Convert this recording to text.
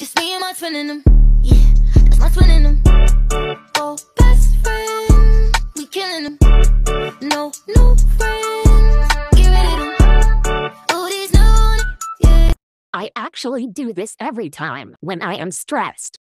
Just me and my twin in them. Yeah, that's my twin in them. Oh, best friend, we killing them. No, no friends, get rid of them. Oh, these no yeah. I actually do this every time when I am stressed.